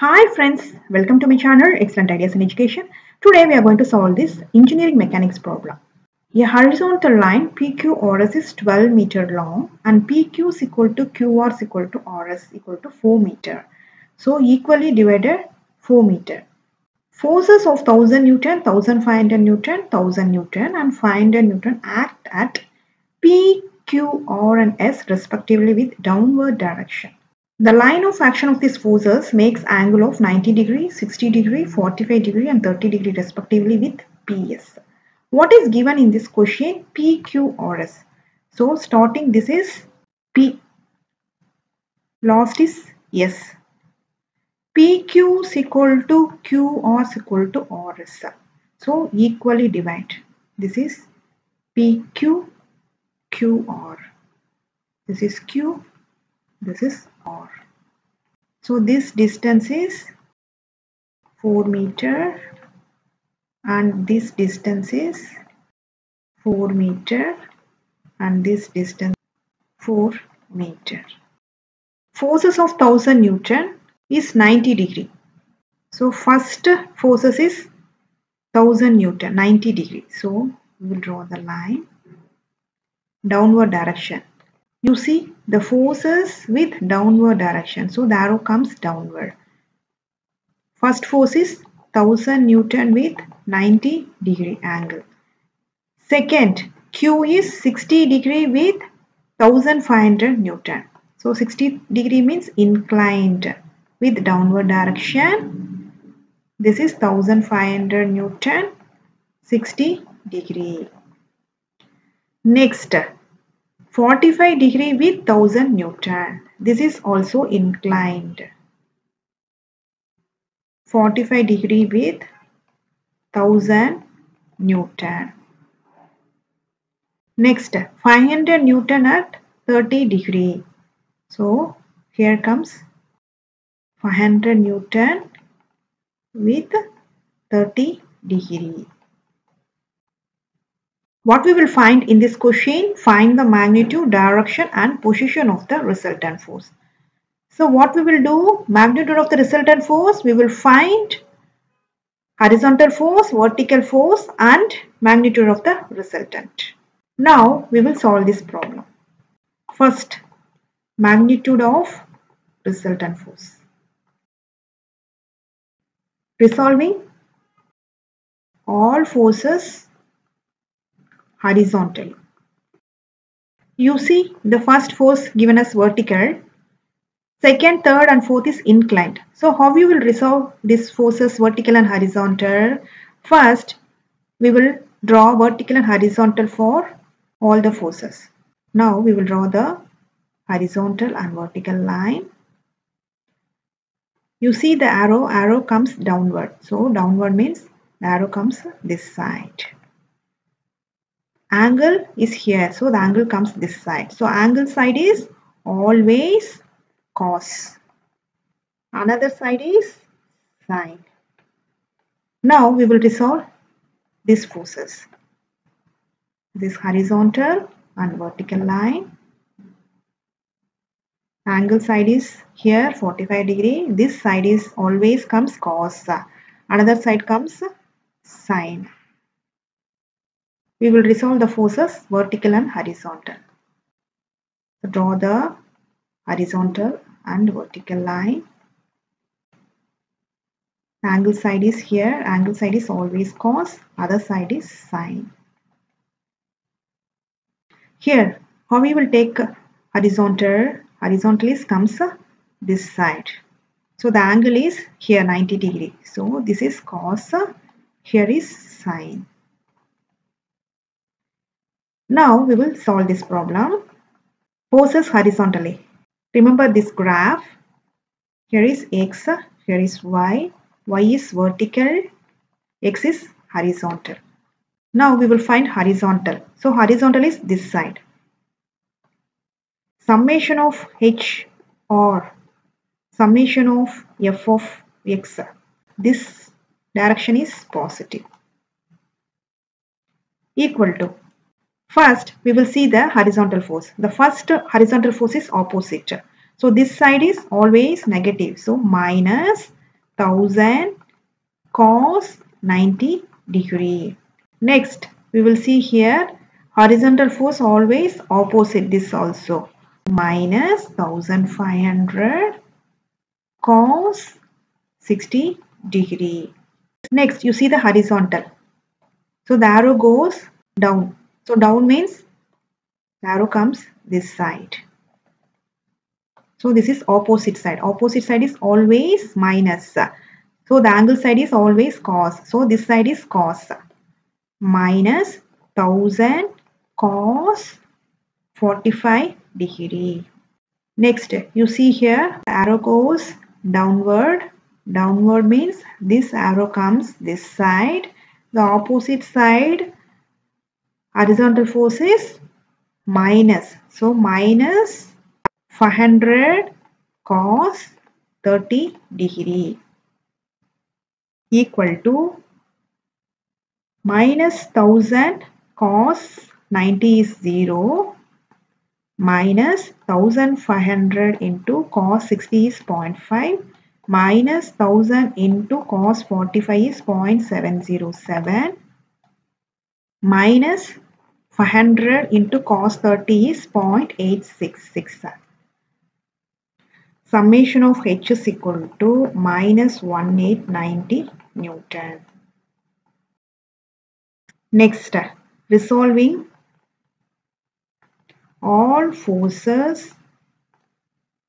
Hi friends, welcome to my channel Excellent Ideas in Education. Today we are going to solve this engineering mechanics problem. A horizontal line PQRS is 12 meter long and PQ is equal to QR is equal to RS equal to 4 meter. So equally divided 4 meter. Forces of 1000 Newton, 1500 Newton, 1000 Newton and 500 Newton act at P, Q, R and S respectively with downward direction. The line of action of these forces makes angle of 90 degree, 60 degree, 45 degree and 30 degree respectively with PS. What is given in this question? PQRS. So starting this is P. Last is S. PQ is equal to QR is equal to RS. So equally divide. This is PQ, QR. This is Q, this is So this distance is 4 meter and this distance is 4 meter and this distance 4 meter. Forces of 1000 Newton is 90 degree. So first forces is 1000 Newton 90 degree. So we will draw the line downward direction you see the forces with downward direction. So the arrow comes downward. First force is 1000 Newton with 90 degree angle. Second, Q is 60 degree with 1500 Newton. So 60 degree means inclined with downward direction. This is 1500 Newton, 60 degree. Next, 45 degree with 1000 Newton. This is also inclined. 45 degree with 1000 Newton. Next 500 Newton at 30 degree. So here comes 500 Newton with 30 degree. What we will find in this question, find the magnitude, direction and position of the resultant force. So what we will do, magnitude of the resultant force, we will find horizontal force, vertical force and magnitude of the resultant. Now we will solve this problem. First, magnitude of resultant force. Resolving all forces horizontally. You see the first force given as vertical, second, third and fourth is inclined. So how we will resolve these forces vertical and horizontal? First, we will draw vertical and horizontal for all the forces. Now we will draw the horizontal and vertical line. You see the arrow, arrow comes downward. So downward means the arrow comes this side angle is here. So the angle comes this side. So angle side is always cos. Another side is sine. Now we will resolve these forces. This horizontal and vertical line. Angle side is here 45 degree. This side is always comes cos. Another side comes sine we will resolve the forces vertical and horizontal. So draw the horizontal and vertical line. Angle side is here, angle side is always cos, other side is sine. Here, how we will take horizontal, horizontal is comes this side. So the angle is here 90 degree. So this is cos, here is sine. Now we will solve this problem. Forces horizontally. Remember this graph. Here is x, here is y. y is vertical, x is horizontal. Now we will find horizontal. So horizontal is this side. Summation of h or summation of f of x. This direction is positive. Equal to First, we will see the horizontal force. The first horizontal force is opposite. So this side is always negative. So minus 1000 cos 90 degree. Next, we will see here horizontal force always opposite this also minus 1500 cos 60 degree. Next, you see the horizontal. So the arrow goes down. So down means arrow comes this side. So this is opposite side. Opposite side is always minus. So the angle side is always cos. So this side is cos. Minus 1000 cos 45 degree. Next, you see here arrow goes downward. Downward means this arrow comes this side. The opposite side horizontal force is minus. So minus 500 cos 30 degree equal to minus 1000 cos 90 is 0 minus 1500 into cos 60 is 0.5 minus 1000 into cos 45 is 0.707 minus 500 into cos 30 is 0.866 Summation of H is equal to minus 1890 Newton. Next, resolving all forces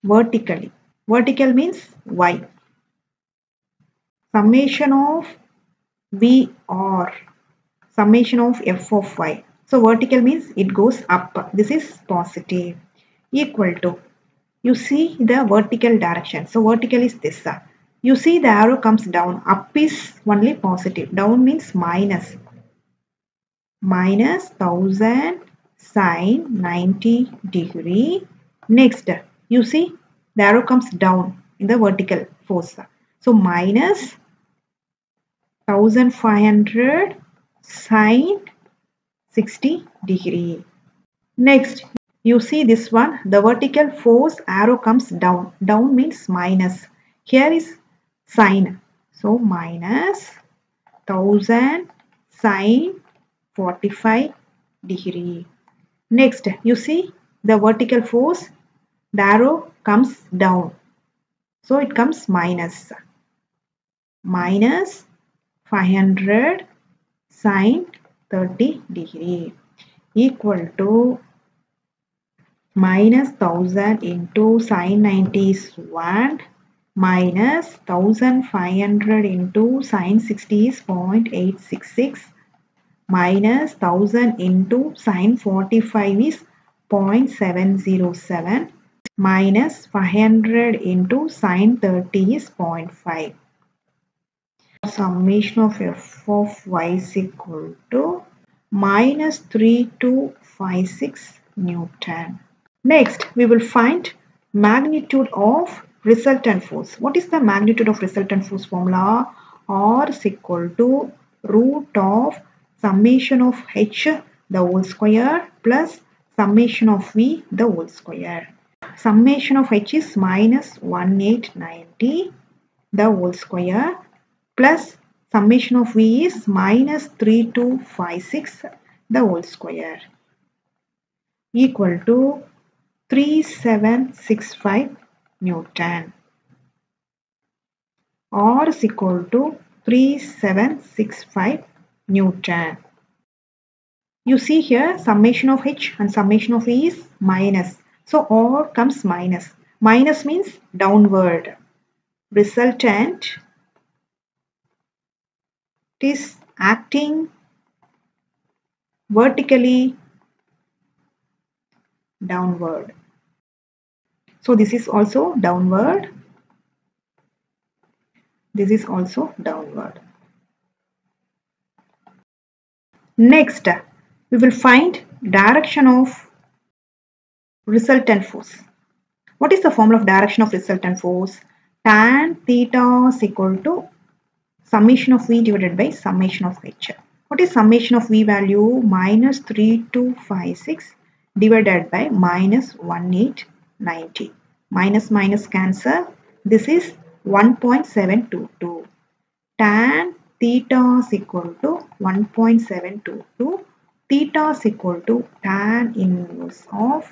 vertically. Vertical means Y. Summation of V or summation of F of Y. So vertical means it goes up. This is positive. Equal to you see the vertical direction. So vertical is this. You see the arrow comes down. Up is only positive. Down means minus. Minus 1000 sine 90 degree. Next, you see the arrow comes down in the vertical force. So minus 1500 sine 60 degree. Next, you see this one, the vertical force arrow comes down. Down means minus. Here is sine. So minus 1000 sine 45 degree. Next, you see the vertical force, the arrow comes down. So it comes minus. Minus 500 sine 30 degree equal to minus 1000 into sine 90 is 1 minus 1500 into sine 60 is 0.866 minus 1000 into sine 45 is 0.707 minus 500 into sine 30 is 0.5. Summation of f of y is equal to minus 3256 Newton. Next, we will find magnitude of resultant force. What is the magnitude of resultant force formula? R is equal to root of summation of H the whole square plus summation of V the whole square. Summation of H is minus 1890 the whole square plus summation of V is minus 3256 the whole square equal to 3765 Newton. or is equal to 3765 Newton. You see here summation of H and summation of E is minus. So R comes minus. Minus means downward. Resultant is acting vertically downward. So this is also downward. This is also downward. Next, we will find direction of resultant force. What is the formula of direction of resultant force? Tan theta is equal to summation of V divided by summation of H. What is summation of V value? Minus 3256 divided by minus 1890. Minus minus cancel. This is 1.722. Tan theta is equal to 1.722. Theta is equal to tan inverse of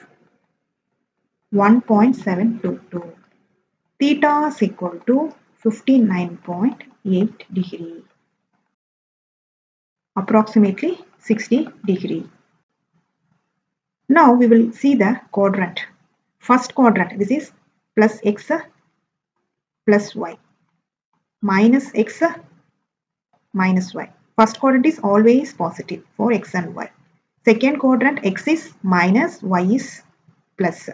1.722. Theta is equal to 59.8 degree. Approximately 60 degree. Now we will see the quadrant. First quadrant, this is plus x plus y minus x minus y. First quadrant is always positive for x and y. Second quadrant x is minus y is plus.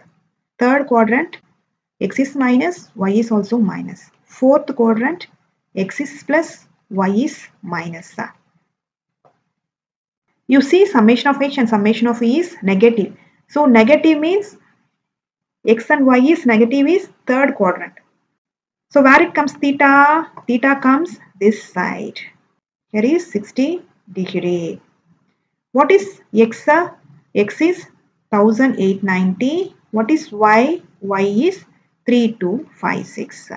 Third quadrant x is minus y is also minus. Fourth quadrant x is plus y is minus. You see summation of h and summation of e is negative. So negative means x and y is negative is third quadrant. So where it comes theta? Theta comes this side. Here is 60 degree. What is x? x is 1890. What is y? y is 3256.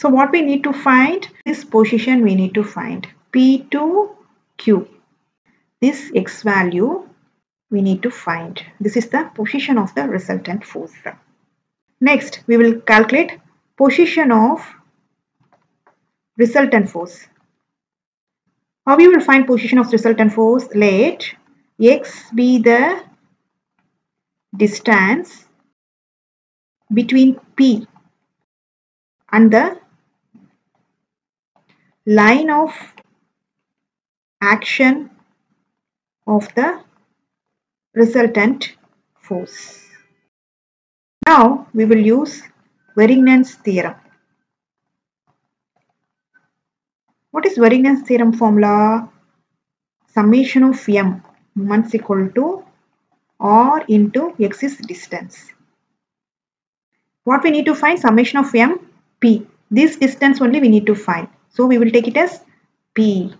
So what we need to find? This position we need to find. P2Q. This x value we need to find. This is the position of the resultant force. Next, we will calculate position of resultant force. How we will find position of resultant force? Let x be the distance between P and the line of action of the resultant force. Now we will use Varignon's theorem. What is Varignon's theorem formula? Summation of m moments equal to r into x's distance. What we need to find? Summation of m p. This distance only we need to find. So we will take it as p.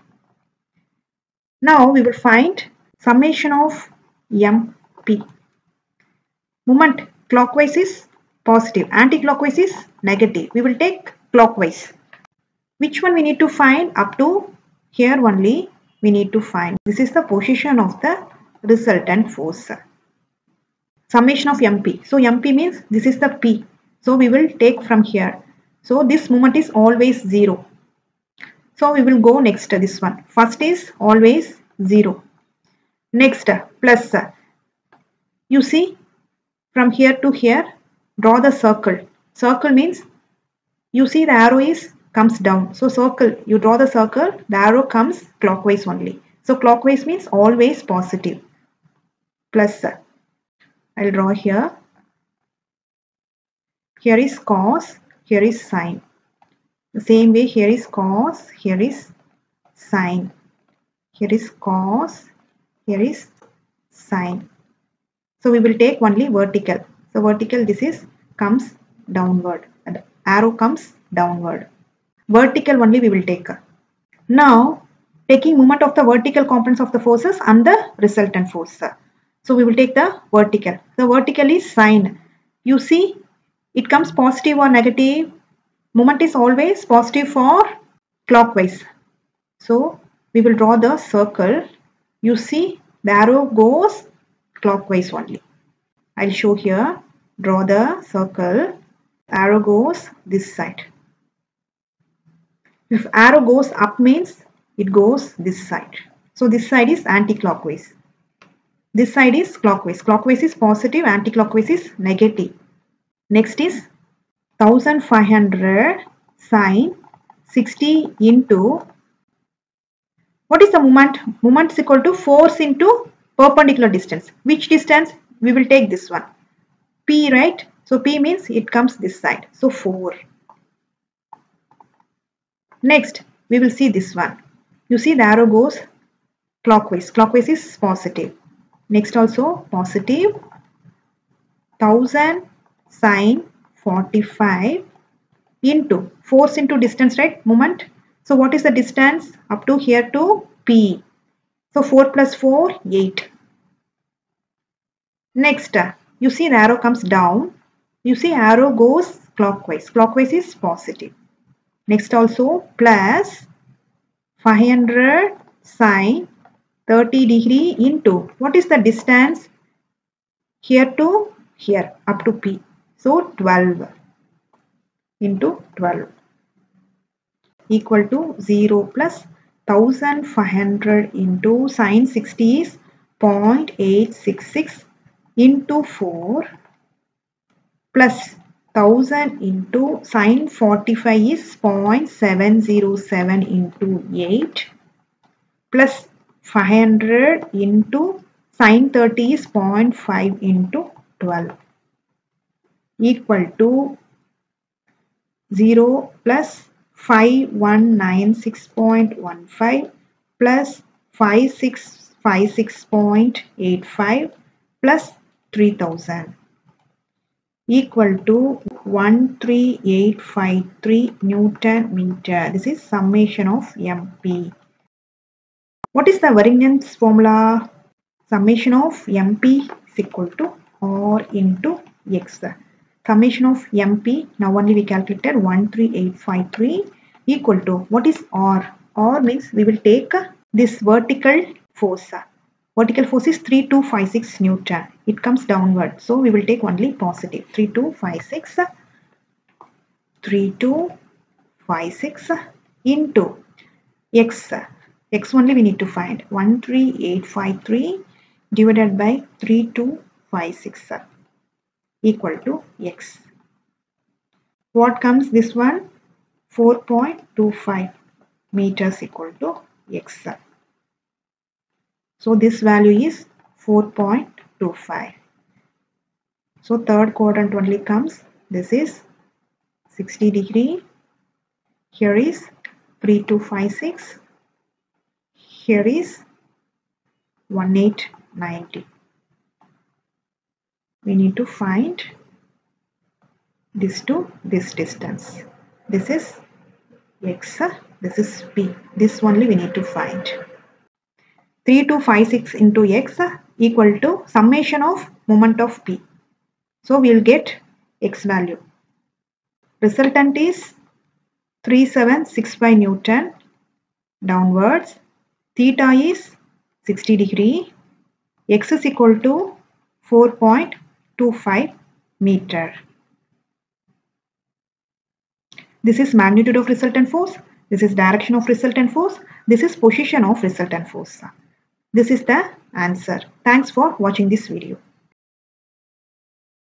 Now we will find summation of m p. Moment clockwise is positive, anti-clockwise is negative. We will take clockwise. Which one we need to find? Up to here only we need to find. This is the position of the resultant force. Summation of MP. So MP means this is the P. So we will take from here. So this moment is always 0. So we will go next to this one. First is always 0. Next plus. You see from here to here draw the circle. Circle means you see the arrow is comes down. So circle, you draw the circle, the arrow comes clockwise only. So clockwise means always positive. Plus, I'll draw here. Here is cos, here is sine. The same way here is cos, here is sine. Here is cos, here is sine. So we will take only vertical. So vertical this is comes downward and arrow comes downward. Vertical only we will take. Now taking moment of the vertical components of the forces and the resultant force. So we will take the vertical. The vertical is sine. You see it comes positive or negative. Moment is always positive for clockwise. So we will draw the circle. You see the arrow goes clockwise only. I'll show here. Draw the circle. Arrow goes this side. If arrow goes up means it goes this side. So this side is anti-clockwise. This side is clockwise. Clockwise is positive, anti-clockwise is negative. Next is 1500 sine 60 into what is the moment? Moment is equal to force into perpendicular distance. Which distance? We will take this one. P, right? So P means it comes this side. So 4. Next, we will see this one. You see the arrow goes clockwise. Clockwise is positive. Next also positive 1000 sine 45 into force into distance, right? Moment. So what is the distance up to here to P? So 4 plus 4, 8. Next, uh, you see the arrow comes down. You see arrow goes clockwise. Clockwise is positive. next also plus 500 sine 30 degree into what is the distance here to here up to P. So 12 into 12 equal to 0 plus 1500 into sine 60 is 0.866 into 4 plus 1000 into sine 45 is 0.707 into 8 plus 500 into sine 30 is 0.5 into 12 equal to 0 plus 5196.15 plus 5656.85 plus 3000 equal to 13853 Newton meter. This is summation of MP. What is the Varignon's formula? Summation of MP is equal to R into X summation of MP now only we calculated 13853 equal to what is R? R means we will take this vertical force. Vertical force is 3256 Newton. It comes downward. So we will take only positive 3256 3256 into x. x only we need to find 13853 divided by 3256 equal to x. What comes this one? 4.25 meters equal to x. So this value is 4.25. So third quadrant only comes. This is 60 degree. Here is 3256. Here is 1890 we need to find this to this distance. This is x this is p. This only we need to find. 3256 into x equal to summation of moment of p. So we'll get x value. Resultant is 3765 newton downwards. Theta is 60 degree. X is equal to 4. 25 meter. This is magnitude of resultant force. This is direction of resultant force. This is position of resultant force. This is the answer. Thanks for watching this video.